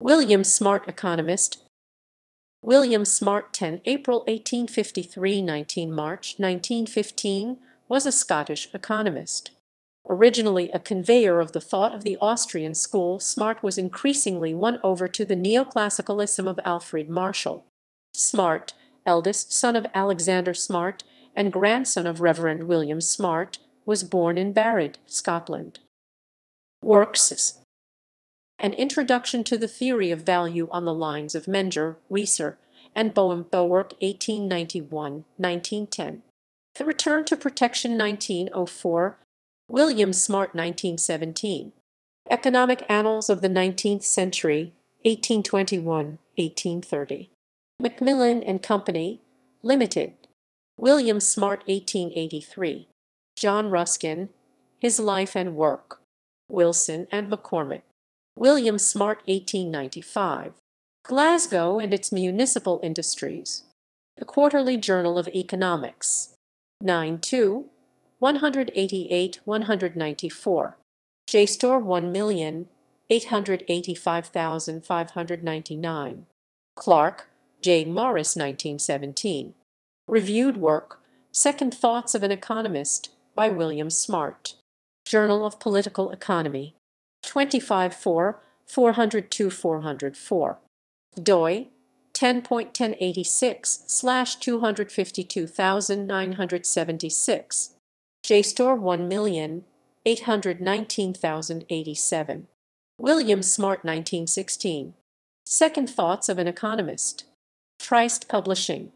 William Smart economist William Smart 10 April 1853 19 March 1915 was a Scottish economist. Originally a conveyor of the thought of the Austrian school, Smart was increasingly won over to the neoclassicalism of Alfred Marshall. Smart, eldest son of Alexander Smart and grandson of Reverend William Smart, was born in Barrhead, Scotland. Works An Introduction to the Theory of Value on the lines of Menger, Wieser, and Boehm Bawerk 1891-1910. The Return to Protection 1904 William Smart 1917. Economic Annals of the Nineteenth Century, 1821-1830. Macmillan and Company, Limited. William Smart 1883. John Ruskin, His Life and Work. Wilson and McCormick. William Smart 1895. Glasgow and its Municipal Industries. The Quarterly Journal of Economics. 9 2 188 194 JSTOR 1,885,599 Clark, J. Maurice 1917 Reviewed work Second Thoughts of an Economist by William Smart Journal of Political Economy 25 4 402 404 doi 10.1086 slash 252,976 JSTOR 1,819,087. William Smart 1916. Second Thoughts of an Economist. Trieste Publishing.